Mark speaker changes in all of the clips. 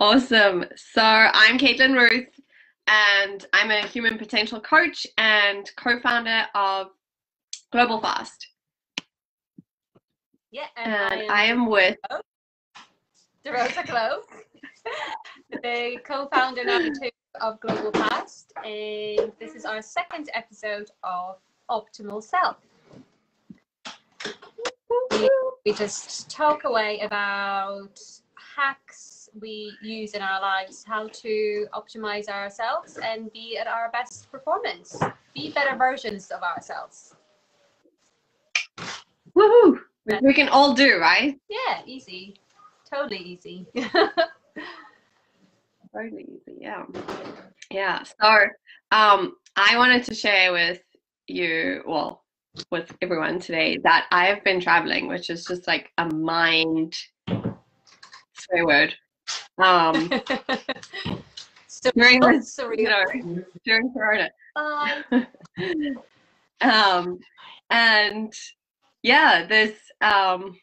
Speaker 1: awesome. So I'm Caitlin Ruth, and I'm a human potential coach and co-founder of Global Fast.
Speaker 2: Yeah,
Speaker 1: and, and I, am, I am with
Speaker 2: Dorota Cloke, the co-founder number two of Global Fast, and this is our second episode of Optimal Self. We, we just talk away about hacks we use in our lives, how to optimize ourselves and be at our best performance, be better versions of ourselves.
Speaker 1: Woohoo! We can all do, right?
Speaker 2: Yeah, easy. Totally easy.
Speaker 1: totally easy, yeah. Yeah. So um I wanted to share with you, well, with everyone today that I have been traveling, which is just like a mind swear word. Um,
Speaker 2: so during this, you know,
Speaker 1: during Corona. um, and yeah, this. Um,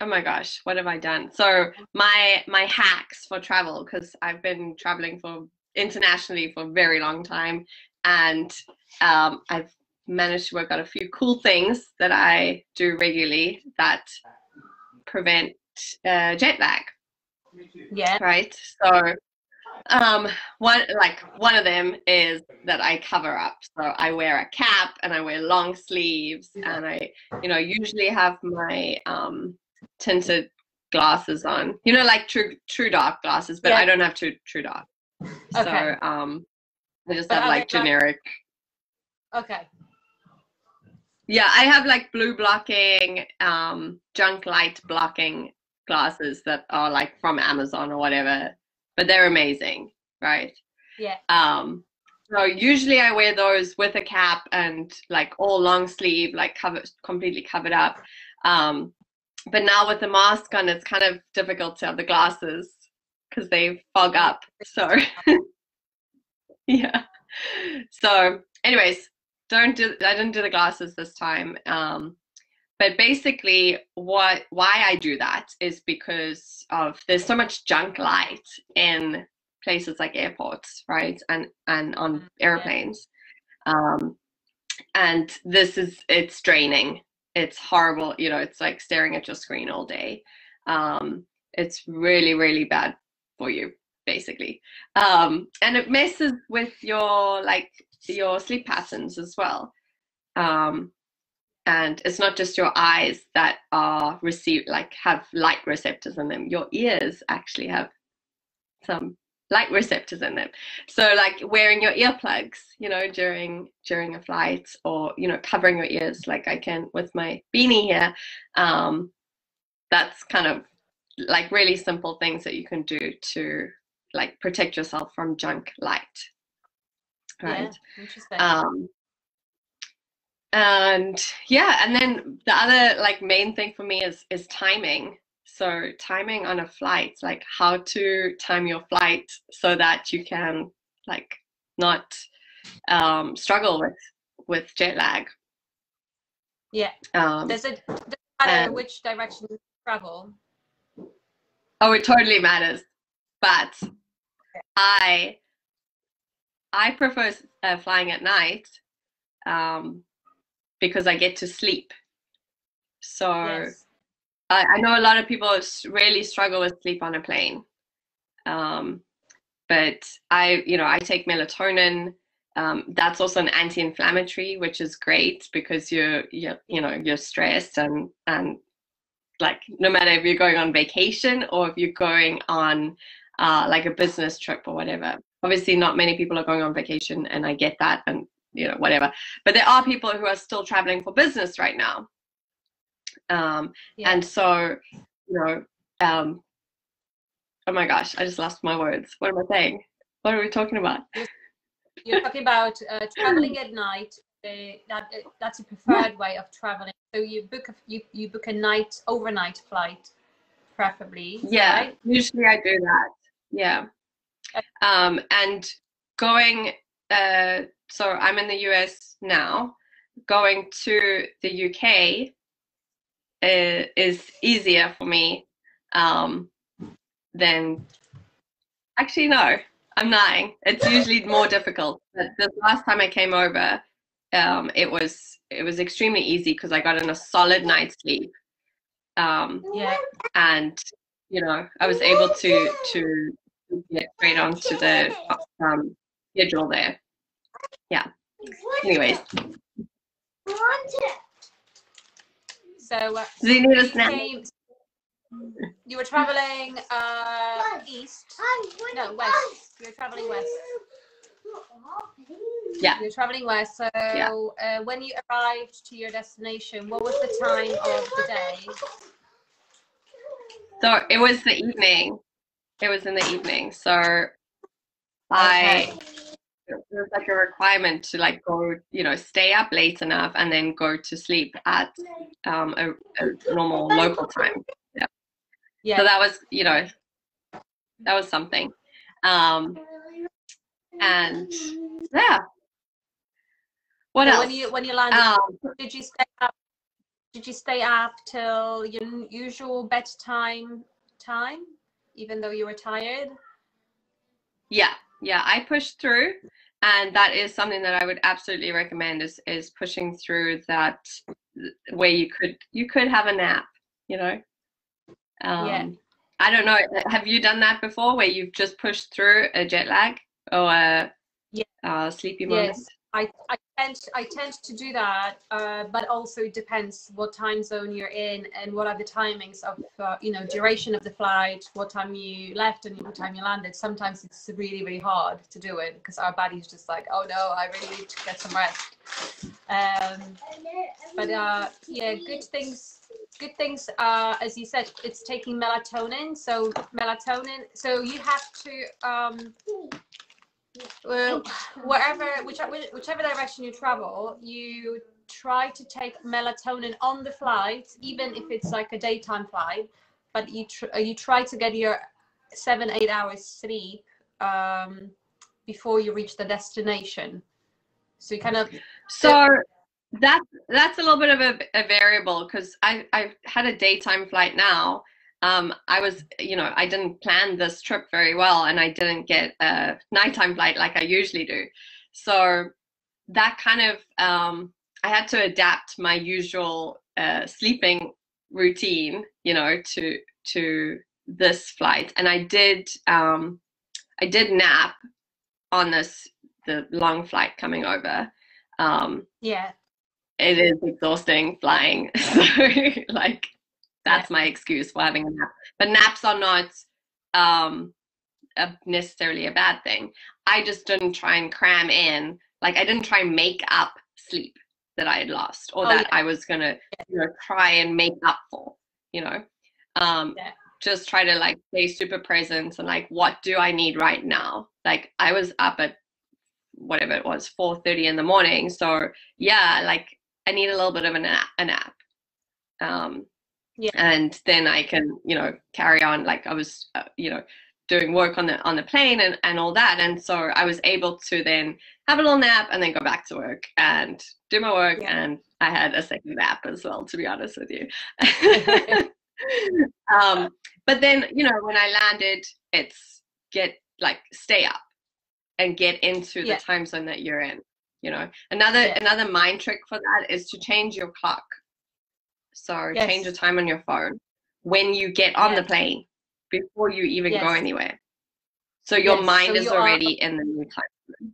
Speaker 1: oh my gosh, what have I done? So my my hacks for travel because I've been traveling for internationally for a very long time, and um, I've managed to work out a few cool things that I do regularly that prevent uh, jet lag.
Speaker 2: Yeah.
Speaker 1: Right. So um one like one of them is that I cover up. So I wear a cap and I wear long sleeves and I, you know, usually have my um tinted glasses on. You know, like true true dark glasses, but yeah. I don't have true true dark. Okay. So um I just but have like generic
Speaker 2: Okay.
Speaker 1: Yeah, I have like blue blocking, um, junk light blocking glasses that are like from Amazon or whatever, but they're amazing, right?
Speaker 2: Yeah.
Speaker 1: Um, so usually I wear those with a cap and like all long sleeve, like covered, completely covered up. Um, but now with the mask on, it's kind of difficult to have the glasses because they fog up. So yeah. So, anyways, don't do I didn't do the glasses this time. Um, but basically what why I do that is because of there's so much junk light in places like airports, right? And and on mm, airplanes. Um, and this is it's draining. It's horrible, you know, it's like staring at your screen all day. Um, it's really, really bad for you, basically. Um, and it messes with your like your sleep patterns as well. Um, and it's not just your eyes that are receive like have light receptors in them. Your ears actually have some light receptors in them. So like wearing your earplugs, you know, during during a flight, or you know, covering your ears like I can with my beanie here. Um, that's kind of like really simple things that you can do to like protect yourself from junk light
Speaker 2: right? Yeah, interesting.
Speaker 1: Um, and yeah, and then the other like main thing for me is is timing. So timing on a flight, like how to time your flight so that you can like not um, struggle with with jet lag.
Speaker 2: Yeah. Um, does it does it matter and, which direction you travel?
Speaker 1: Oh, it totally matters. But. I I prefer uh, flying at night um, because I get to sleep. So yes. I, I, know a lot of people really struggle with sleep on a plane. Um, but I, you know, I take melatonin. Um, that's also an anti-inflammatory, which is great because you're, you're, you know, you're stressed and and like no matter if you're going on vacation or if you're going on uh, like a business trip or whatever obviously not many people are going on vacation and i get that and you know whatever. But there are people who are still traveling for business right now. Um yeah. and so you know um oh my gosh i just lost my words. What am i saying? What are we talking about?
Speaker 2: You're talking about uh, traveling at night uh, that uh, that's a preferred way of traveling. So you book a you, you book a night overnight flight preferably
Speaker 1: yeah right? usually i do that. Yeah. Um, and going, uh, so I'm in the US now, going to the UK uh, is easier for me um, then actually no, I'm lying. It's usually more difficult. But the last time I came over, um, it was it was extremely easy because I got in a solid night's sleep. Um,
Speaker 2: Yeah.
Speaker 1: and you know I was able to to get straight onto the um, schedule there. Yeah. Anyways,
Speaker 2: So, uh,
Speaker 1: do you need a snack?
Speaker 2: came- you were traveling uh, east. No, west. You were traveling west.
Speaker 1: Yeah.
Speaker 2: You're traveling west. So, uh, when you arrived to your destination, what was the time of the day?
Speaker 1: So it was the evening. It was in the evening. So I it was like a requirement to like go, you know, stay up late enough and then go to sleep at um, a, a normal local time.
Speaker 2: Yeah.
Speaker 1: So that was, you know, that was something. Um, and yeah. What
Speaker 2: So
Speaker 1: else?
Speaker 2: when you when you landed,
Speaker 1: um,
Speaker 2: did you stay up? Did you stay up till your usual bedtime time, even though you were tired?
Speaker 1: Yeah, yeah, I pushed through, and that is something that I would absolutely recommend is is pushing through that where you could you could have a nap, you know. Um,
Speaker 2: Yeah.
Speaker 1: I don't know. Have you done that before, where you've just pushed through a jet lag or a
Speaker 2: Yeah.
Speaker 1: uh, sleepy
Speaker 2: Yes. I, I tend I tend to do that, uh, but also it depends what time zone you're in and what are the timings of uh, you know duration of the flight, what time you left and what time you landed. Sometimes it's really really hard to do it because our body's just like, oh no, I really need to get some rest. Um, but uh, yeah, good things. Good things. Uh, as you said, it's taking melatonin. So melatonin. So you have to. Um, well, wherever whichever whichever direction you travel, you try to take melatonin on the flight, even if it's like a daytime flight. But you tr- uh, you try to get your seven eight hours sleep um, before you reach the destination. So you kind of
Speaker 1: So that's that's a little bit of a, a variable because I I've had a daytime flight now. Um, I was you know I didn't plan this trip very well, and I didn't get a nighttime flight like I usually do. So that kind of um, I had to adapt my usual uh, sleeping routine, you know, to to this flight, and I did um, I did nap on this the long flight coming over. Um,
Speaker 2: yeah
Speaker 1: it is exhausting flying. So like that's my excuse for having a nap. But naps are not um a, necessarily a bad thing. I just didn't try and cram in like I didn't try and make up sleep that I had lost or
Speaker 2: Oh,
Speaker 1: that I was gonna you know try and make up for, you know. Um
Speaker 2: Yeah.
Speaker 1: just try to like stay super present and like what do I need right now? Like I was up at whatever it was 4:30 in the morning so yeah like I need a little bit of a nap, a nap. Um,
Speaker 2: Yeah.
Speaker 1: and then I can, you know, carry on. Like I was, uh, you know, doing work on the on the plane and and all that, and so I was able to then have a little nap and then go back to work and do my work.
Speaker 2: Yeah.
Speaker 1: And I had a second nap as well, to be honest with you. um, but then, you know, when I landed, it's get like stay up and get into
Speaker 2: Yeah.
Speaker 1: the time zone that you're in you know another
Speaker 2: Yeah.
Speaker 1: another mind trick for that is to change your clock so
Speaker 2: Yes.
Speaker 1: change the time on your phone when you get on
Speaker 2: Yeah.
Speaker 1: the plane before you even go anywhere so your
Speaker 2: Yes,
Speaker 1: mind
Speaker 2: so
Speaker 1: is
Speaker 2: you are-
Speaker 1: already in the new time zone.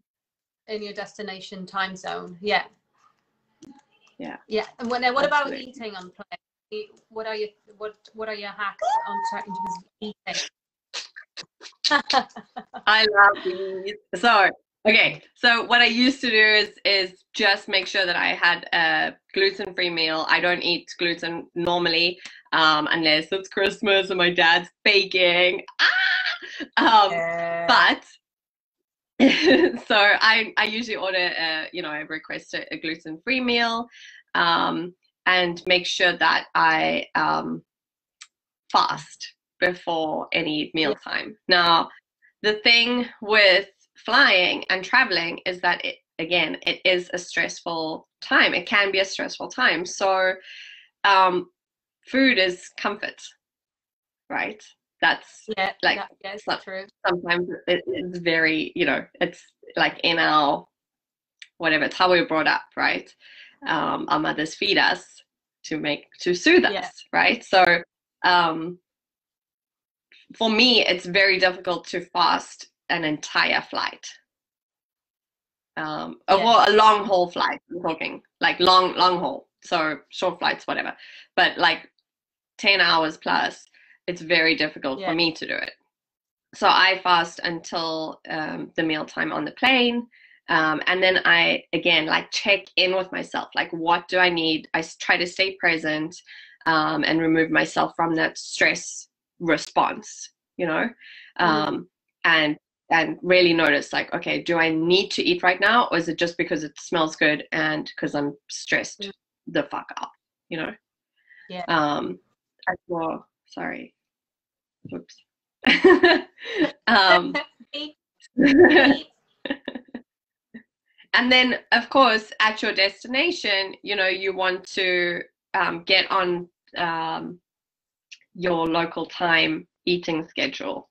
Speaker 2: in your destination time zone. Yeah.
Speaker 1: Yeah.
Speaker 2: Yeah. And when, what about
Speaker 1: Absolutely.
Speaker 2: eating on plane? What are your what what are your hacks on ter- in terms of eating?
Speaker 1: i love these so okay so what i used to do is is just make sure that i had a gluten-free meal i don't eat gluten normally um, unless it's christmas and my dad's baking ah! um,
Speaker 2: Uh,
Speaker 1: but so I, I usually order a, you know I request a, a gluten free meal um, and make sure that I um, fast before any mealtime. Now the thing with flying and traveling is that it again it is a stressful time. It can be a stressful time. So um, food is comfort, right? that's
Speaker 2: Yeah,
Speaker 1: Like,
Speaker 2: that, yes,
Speaker 1: so-
Speaker 2: true.
Speaker 1: sometimes it, it's very you know it's like in our whatever it's how we were brought up right um, our mothers feed us to make to soothe us
Speaker 2: Yeah.
Speaker 1: right so um, for me it's very difficult to fast an entire flight um, a,
Speaker 2: Yeah.
Speaker 1: well, a long haul flight i'm talking like long long haul so short flights whatever but like 10 hours plus it's very difficult
Speaker 2: Yeah.
Speaker 1: for me to do it so I fast until um, the meal time on the plane. Um, and then I, again, like check in with myself. Like, what do I need? I try to stay present um, and remove myself from that stress response, you know? Um, and and really notice like okay do i need to eat right now or is it just because it smells good and because i'm stressed
Speaker 2: Mm.
Speaker 1: the fuck up you know?
Speaker 2: Yeah.
Speaker 1: um well sorry. Oops. Um and then of course at your destination you know you want to um, get on um, your local time eating schedule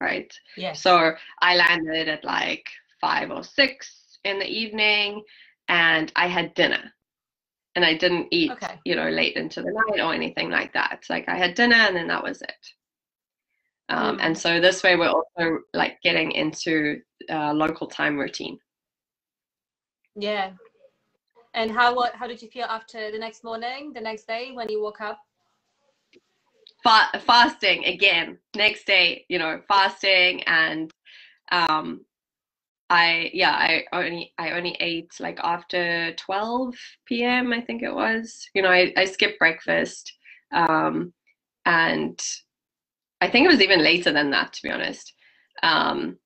Speaker 1: right
Speaker 2: yes.
Speaker 1: so i landed at like five or six in the evening and i had dinner and i didn't eat
Speaker 2: Okay.
Speaker 1: you know late into the night or anything like that like i had dinner and then that was it um,
Speaker 2: Mm.
Speaker 1: and so this way we're also like getting into uh, local time routine
Speaker 2: Yeah. And how what how did you feel after the next morning, the next day when you woke up?
Speaker 1: Fa- fasting again. Next day you know fasting and um i yeah i only i only ate like after 12 p.m i think it was. You know i, I skipped breakfast um and i think it was even later than that to be honest. Um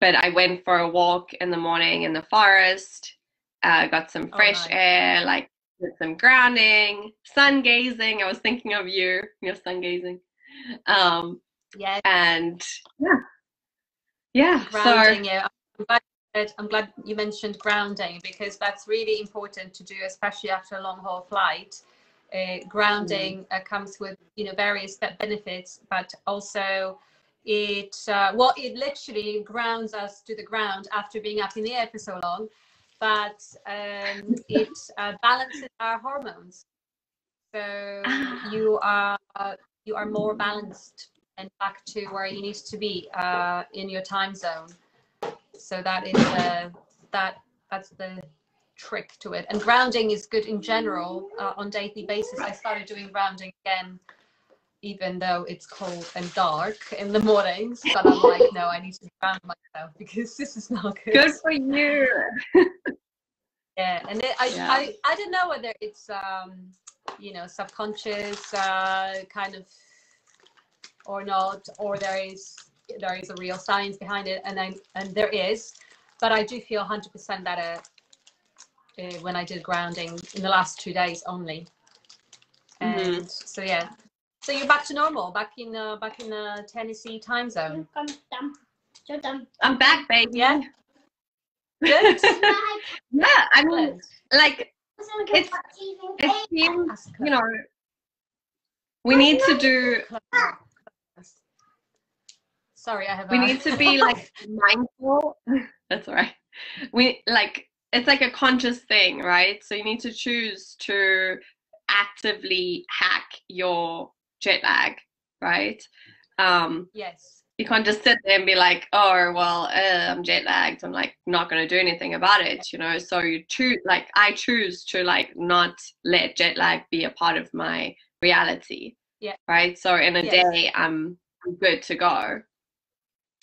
Speaker 1: but i went for a walk in the morning in the forest uh, got some
Speaker 2: Oh,
Speaker 1: fresh
Speaker 2: nice.
Speaker 1: air like did some grounding sun gazing i was thinking of you you're sun gazing um
Speaker 2: Yeah,
Speaker 1: and yeah yeah so
Speaker 2: grounding. yeah, I'm glad, I'm glad you mentioned grounding because that's really important to do, especially after a long haul flight. Uh, grounding uh, comes with you know various benefits, but also it uh, well it literally grounds us to the ground after being up in the air for so long. But um, it uh, balances our hormones, so
Speaker 1: Ah.
Speaker 2: you are you are more balanced and back to where you need to be uh, in your time zone. So that is uh, that that's the trick to it. And grounding is good in general uh, on daily basis. I started doing grounding again, even though it's cold and dark in the mornings. But I'm like, no, I need to ground myself because this is not good.
Speaker 1: good for you
Speaker 2: Yeah, and it, I,
Speaker 1: Yeah.
Speaker 2: I I don't know whether it's um you know subconscious uh, kind of or not, or there is there is a real science behind it, and I and there is, but I do feel hundred percent better uh, when I did grounding in the last two days only.
Speaker 1: Mhm.
Speaker 2: And so yeah, so you're back to normal, back in uh, back in uh, Tennessee time zone.
Speaker 3: I'm done. So done.
Speaker 1: i'm back baby
Speaker 2: Yeah. Good.
Speaker 1: yeah i mean like It's- it seems you know we need to do
Speaker 2: Sorry, I have.
Speaker 1: we
Speaker 2: a-
Speaker 1: need to be like mindful that's all right we like it's like a conscious thing right so you need to choose to actively hack your jet lag right um
Speaker 2: yes.
Speaker 1: you can't just sit there and be like oh well uh, i'm jet lagged i'm like not going to do anything about it you know so you choose like i choose to like not let jet lag be a part of my reality
Speaker 2: Yeah.
Speaker 1: right so in a
Speaker 2: Yes.
Speaker 1: day i'm good to go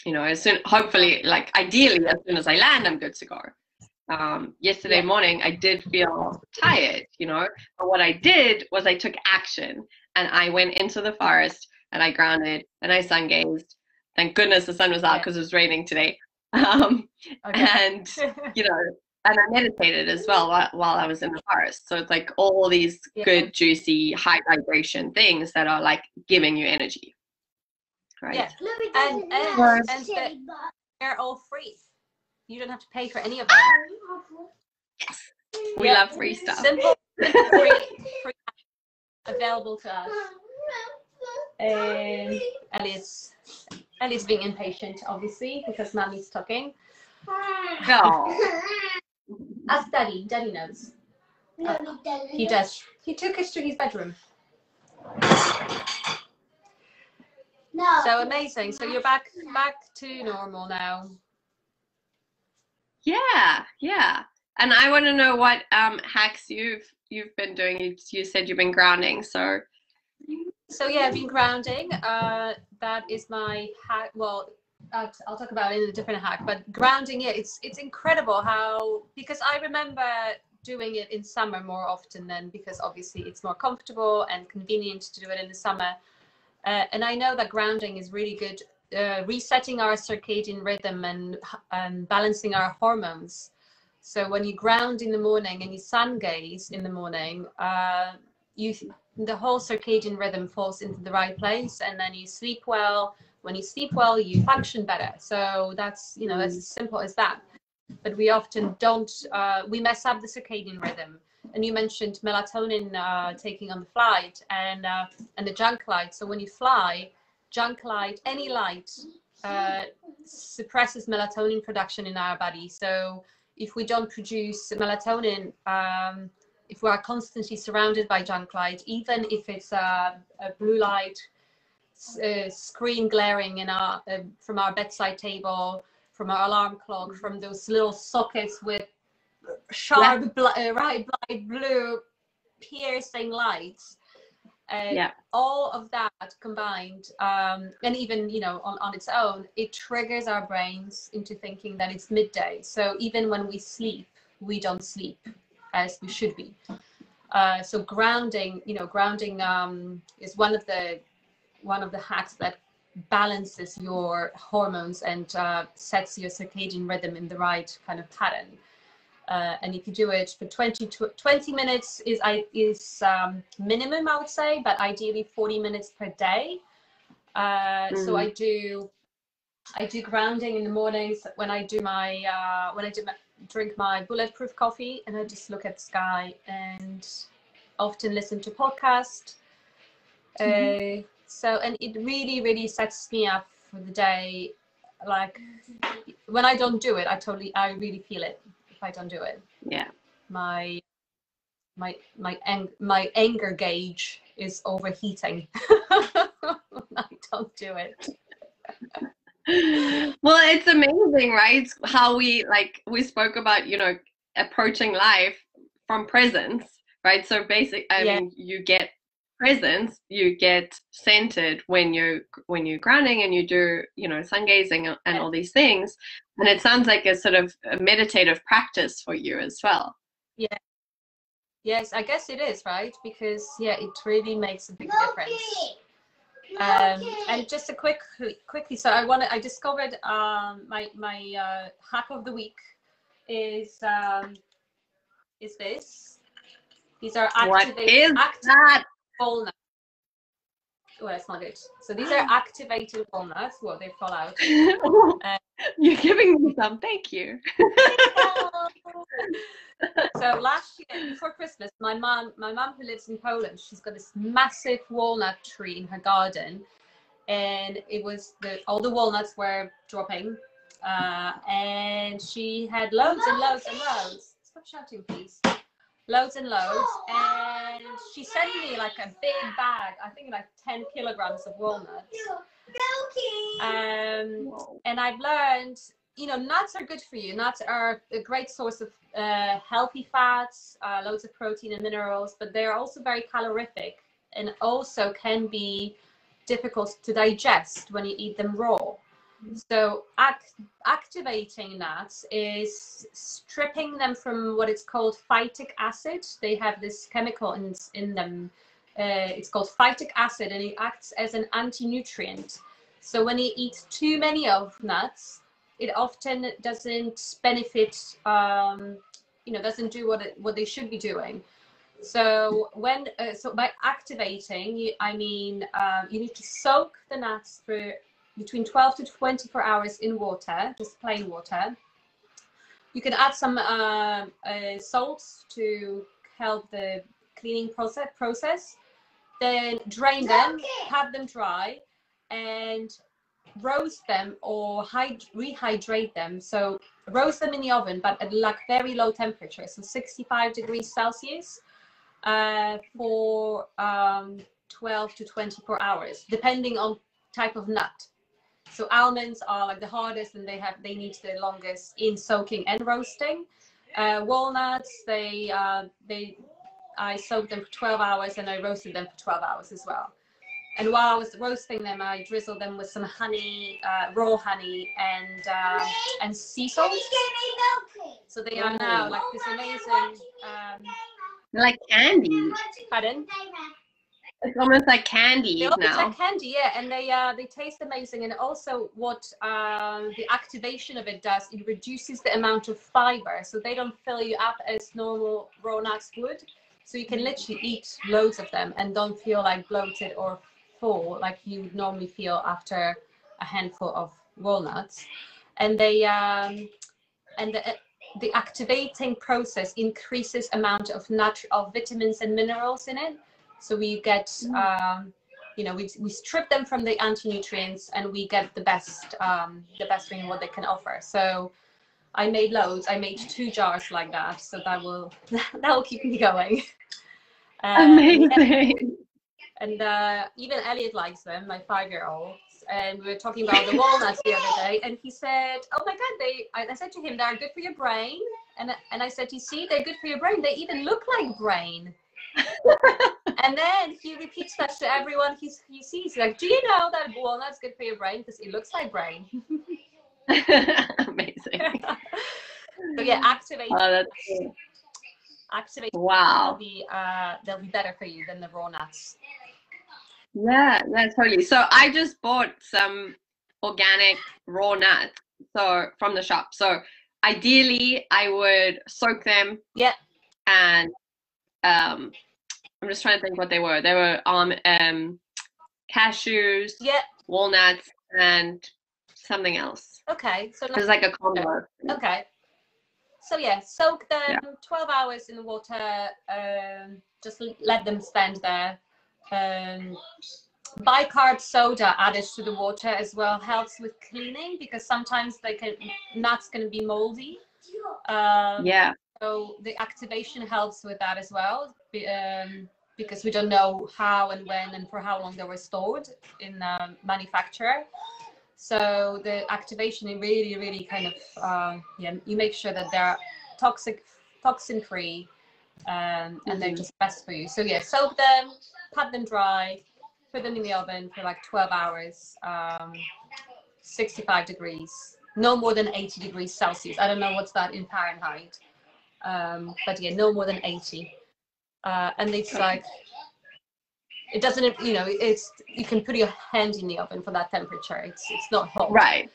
Speaker 1: you know as soon hopefully like ideally as soon as i land i'm good to go um, yesterday
Speaker 2: Yeah.
Speaker 1: morning i did feel tired you know but what i did was i took action and i went into the forest and i grounded and i sun gazed thank goodness the sun was out
Speaker 2: Yeah.
Speaker 1: because it was raining today um,
Speaker 2: Okay.
Speaker 1: and you know and i meditated as well while, while i was in the forest so it's like all these
Speaker 2: Yeah.
Speaker 1: good juicy high vibration things that are like giving you energy right
Speaker 2: Yeah.
Speaker 3: And,
Speaker 2: And- and- and the- They're all free. You don't have to pay for any of them.
Speaker 1: Yes, we
Speaker 2: Yeah.
Speaker 1: love free stuff
Speaker 2: Simple, free, free, available to us. And Elliot's Elliot's being impatient, obviously, because mommy's talking.
Speaker 1: No.
Speaker 2: Ask Daddy. Daddy knows. no He does. He took us to his bedroom.
Speaker 3: No.
Speaker 2: So amazing. So you're back back to normal now.
Speaker 1: Yeah, yeah. And I want to know what um, hacks you've you've been doing. You, you said you've been grounding, so
Speaker 2: So yeah, I've been grounding. Uh, that is my hack. Well, I'll, I'll talk about it in a different hack. But grounding, yeah, it's it's incredible how because I remember doing it in summer more often than because obviously it's more comfortable and convenient to do it in the summer. Uh, and I know that grounding is really good, uh, resetting our circadian rhythm and um, balancing our hormones. So when you ground in the morning and you sun gaze in the morning, uh, you the whole circadian rhythm falls into the right place, and then you sleep well. When you sleep well, you function better. So that's you know that's as simple as that. But we often don't. Uh, we mess up the circadian rhythm. And you mentioned melatonin uh, taking on the flight and uh, and the junk light. So when you fly, junk light, any light, uh, suppresses melatonin production in our body. So if we don't produce melatonin, um, if we are constantly surrounded by junk light, even if it's a, a blue light uh, screen glaring in our uh, from our bedside table, from our alarm clock, from those little sockets with sharp, bl- uh, right, bright blue, piercing lights. Uh,
Speaker 1: Yeah.
Speaker 2: all of that combined um, and even you know on, on its own it triggers our brains into thinking that it's midday. So even when we sleep we don't sleep as we should be. Uh, so grounding you know grounding um, is one of the one of the hacks that balances your hormones and uh, sets your circadian rhythm in the right kind of pattern uh, and if you do it for 20 20 minutes is is um, minimum I would say, but ideally 40 minutes per day. Uh, So
Speaker 1: Mm.
Speaker 2: I do I do grounding in the mornings when I do my uh, when I do my, drink my bulletproof coffee and I just look at the sky and often listen to podcast. Uh, so and it really really sets me up for the day. Like when I don't do it, I totally I really feel it if I don't do it
Speaker 1: yeah.
Speaker 2: my my my ang- my anger gauge is overheating I don't do it.
Speaker 1: well, it's amazing, right? How we like we spoke about, you know, approaching life from presence, right? So basic I
Speaker 2: Yeah.
Speaker 1: mean you get presence, you get centered when you're when you're grounding and you do, you know, sun gazing and all these things. And it sounds like a sort of a meditative practice for you as well.
Speaker 2: Yeah yes, I guess it is right because yeah, it really makes a big difference. Um, and just a quick quickly, so I want to I discovered um, my my uh, hack of the week is um, is this. These are
Speaker 1: What
Speaker 2: activated
Speaker 1: is
Speaker 2: active
Speaker 1: that?
Speaker 2: Walnuts. Well, that's not good. So these are activated walnuts. Well, they fall out.
Speaker 1: You're giving me some, thank you.
Speaker 2: so last year before christmas my mom my mom who lives in poland she's got this massive walnut tree in her garden and it was the all the walnuts were dropping uh, and she had loads and loads and loads stop shouting please loads and loads and she sent me like a big bag i think like 10 kilograms of walnuts um, and I've learned, you know, nuts are good for you. Nuts are a great source of uh, healthy fats, uh, loads of protein and minerals, but they're also very calorific and also can be difficult to digest when you eat them raw. So act- activating nuts is stripping them from what is called phytic acid. They have this chemical in, in them. Uh, it's called phytic acid and it acts as an anti-nutrient. So when you eat too many of nuts, it often doesn't benefit, um, you know, doesn't do what it, what they should be doing. So when uh, so by activating, you, I mean uh, you need to soak the nuts for between 12 to 24 hours in water, just plain water. You can add some uh, uh, salts to help the cleaning process. Process. then drain them, pat them dry, and roast them or rehydrate them. So roast them in the oven, but at like very low temperature, so 65 degrees Celsius, uh, for um, 12 to 24 hours, depending on type of nut. So almonds are like the hardest, and they have they need the longest in soaking and roasting. Uh, walnuts, they uh, they I soaked them for 12 hours and I roasted them for 12 hours as well. And while I was roasting them, I drizzled them with some honey, uh, raw honey, and uh, and sea salt. So they are now like this amazing. Um,
Speaker 1: like candy.
Speaker 2: pardon?
Speaker 1: It's almost like candy
Speaker 2: They almost
Speaker 1: now.
Speaker 2: like candy, yeah, and they uh they taste amazing. And also, what um the activation of it does, it reduces the amount of fiber, so they don't fill you up as normal raw nuts would. So you can literally eat loads of them and don't feel like bloated or full like you would normally feel after a handful of walnuts. And they um and the the activating process increases amount of nat- of vitamins and minerals in it. So we get, um, you know, we, we strip them from the anti-nutrients and we get the best, um, the best thing what they can offer. So I made loads. I made two jars like that. So that will that will keep me going. Um,
Speaker 1: Amazing.
Speaker 2: and uh, even Elliot likes them, my five-year-old. And we were talking about the walnuts the other day, and he said, "Oh my God, they!" I, I said to him, "They're good for your brain." And and I said, "You see, they're good for your brain. They even look like brain." and then he repeats that to everyone he, he sees. Like, do you know that walnut's good for your brain because it looks like brain?
Speaker 1: Amazing.
Speaker 2: so yeah, activate,
Speaker 1: Oh, that's cool.
Speaker 2: activate. They'll
Speaker 1: Wow.
Speaker 2: be uh, they'll be better for you than the raw nuts.
Speaker 1: Yeah, yeah, totally. So I just bought some organic raw nuts so from the shop. So ideally I would soak them.
Speaker 2: Yeah.
Speaker 1: And um I'm just trying to think what they were. They were um um cashews,
Speaker 2: Yeah.
Speaker 1: walnuts, and something else.
Speaker 2: Okay. So
Speaker 1: It was like a combo.
Speaker 2: Okay. So yeah, soak them
Speaker 1: Yeah.
Speaker 2: 12 hours in the water. Um, just let them stand there. Um, bicarb soda added to the water as well helps with cleaning because sometimes they can nuts can be moldy. Um,
Speaker 1: Yeah.
Speaker 2: So the activation helps with that as well, um, because we don't know how and when and for how long they were stored in um, manufacturer So the activation really, really kind of uh, yeah. You make sure that they're toxic, toxin free, um, and they're
Speaker 1: Mhm.
Speaker 2: just best for you. So yeah, soak them, pat them dry, put them in the oven for like 12 hours, um, 65 degrees, no more than 80 degrees Celsius. I don't know what's that in Fahrenheit um, but yeah, no more than 80. Uh, and it's like, it doesn't, you know, it's, you can put your hand in the oven for that temperature. It's, it's not hot.
Speaker 1: Right.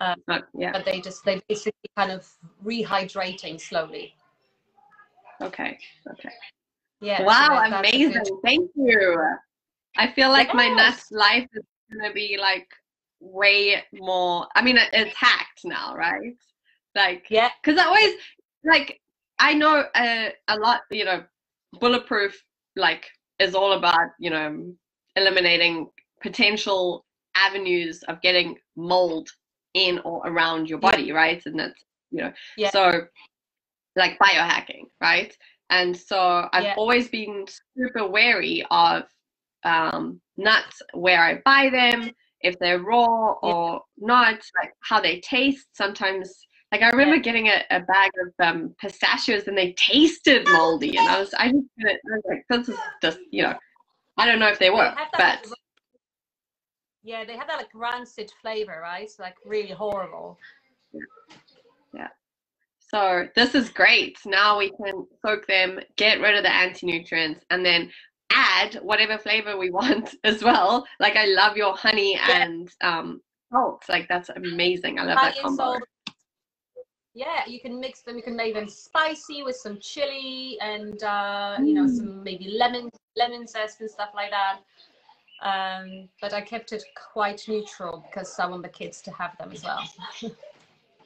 Speaker 2: Um,
Speaker 1: Not- yeah.
Speaker 2: But they just, they basically kind of rehydrating slowly.
Speaker 1: Okay. Okay.
Speaker 2: Yeah.
Speaker 1: Wow,
Speaker 2: a
Speaker 1: amazing. Thank you. I feel like my next life is gonna be like way more. I mean, it's hacked now, right? Like,
Speaker 2: Yeah.
Speaker 1: because I always like I know a, a lot. You know, bulletproof like is all about you know eliminating potential avenues of getting mold in or around your
Speaker 2: Yeah.
Speaker 1: body, right? And that's you know,
Speaker 2: Yeah.
Speaker 1: so like biohacking, right? And so I've
Speaker 2: Yeah.
Speaker 1: always been super wary of um, nuts where I buy them, if they're raw
Speaker 2: Yeah.
Speaker 1: or not, like how they taste. Sometimes, like I remember getting a, a bag of um, pistachios and they tasted moldy, and I was, I just, I was like, this is just, you know, I don't know if they
Speaker 2: They have that,
Speaker 1: but
Speaker 2: like, yeah, they have that like rancid flavor, right? It's like really horrible. Yeah.
Speaker 1: So this is great. Now we can soak them, get rid of the anti-nutrients, and then add whatever flavor we want as well. Like I love your honey
Speaker 2: Yeah.
Speaker 1: and um, salt. Like that's amazing. I love
Speaker 2: Honey
Speaker 1: that combo.
Speaker 2: Yeah, you can mix them. You can make them spicy with some chili and uh, you know
Speaker 1: Mm.
Speaker 2: some maybe lemon lemon zest and stuff like that. Um, but I kept it quite neutral because I want the kids to have them as well.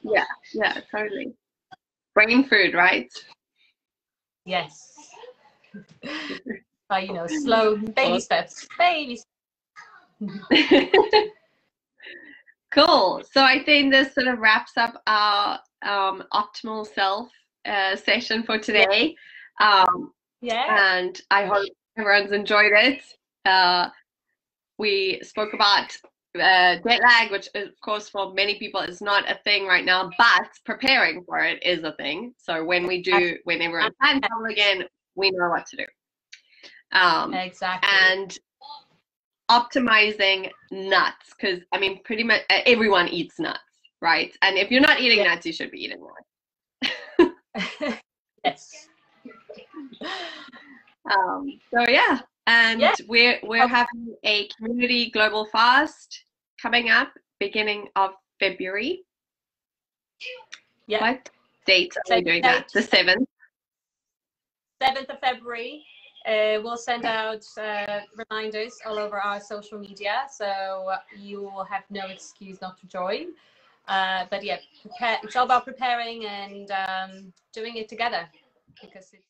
Speaker 1: Yeah, yeah, totally. Brain food, right?
Speaker 2: Yes. by you know slow baby steps, baby.
Speaker 1: cool. So I think this sort of wraps up our um, optimal self uh, session for today. Um,
Speaker 2: yeah.
Speaker 1: And I hope everyone's enjoyed it. Uh, we spoke about uh, jet lag, which of course for many people is not a thing right now, but preparing for it is a thing. So when we do, when everyone can travel again, we know what to do.
Speaker 2: Um, exactly.
Speaker 1: And optimizing nuts, because I mean, pretty much everyone eats nuts, right? And if you're not eating yeah. nuts, you should be eating more.
Speaker 2: yes.
Speaker 1: Um, so yeah, and yeah. we're we're having a community global fast coming up beginning of February.
Speaker 2: Yeah.
Speaker 1: What date are we doing that? The seventh.
Speaker 2: Seventh of February. Uh, we'll send out uh, reminders all over our social media, so you will have no excuse not to join. Uh, but yeah, prepare, it's all about preparing and um, doing it together because it's